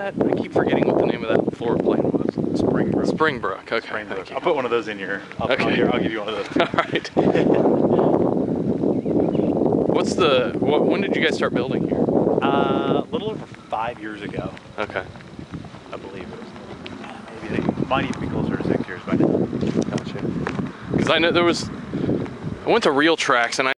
that? I keep forgetting what the name of that floor plan was. Springbrook. Springbrook. Okay. Springbrook. I'll put one of those in here. I'll, I'll, Okay. I'll give you one of those. All right. What's the? What, when did you guys start building here? Uh, a little over five years ago, Okay. I believe it was. Maybe it might even be closer to six years by now. Gotcha. Because I know there was. I went to Real Tracks and I.